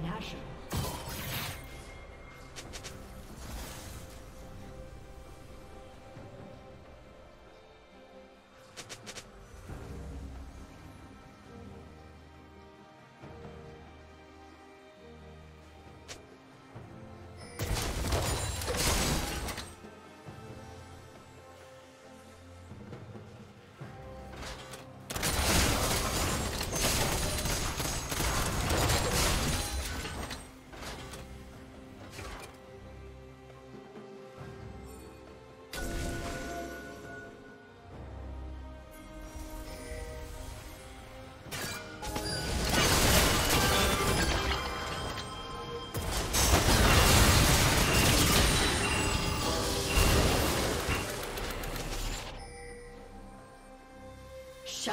Slain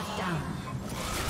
Shut down.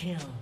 Kill.